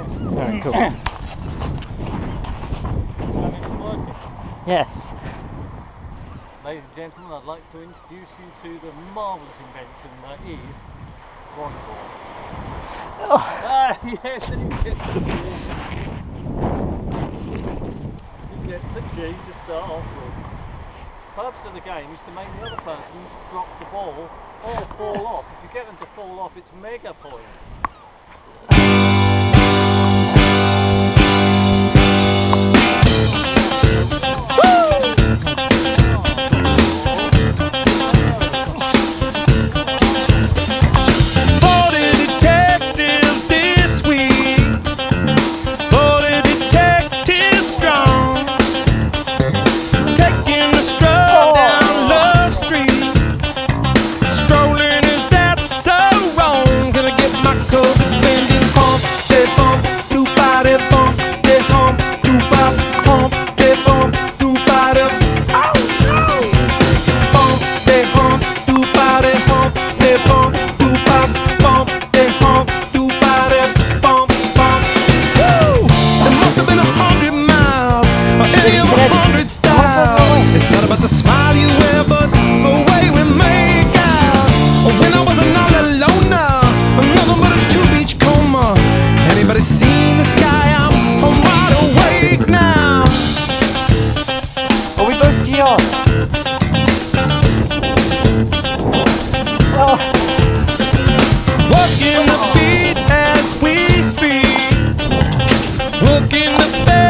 Yes. Cool. It is working. yes. Ladies and gentlemen, I'd like to introduce you to the marvellous invention that is volleyball. Oh, Ah, yes, and it gets a G. Gets a G to start off with. The purpose of the game is to make the other person drop the ball or fall off. If you get them to fall off, it's mega points. in the bell